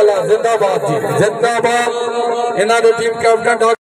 जिंदाबाद जी। जिंदाबाद। इन्हों टीम कैप्टन डॉ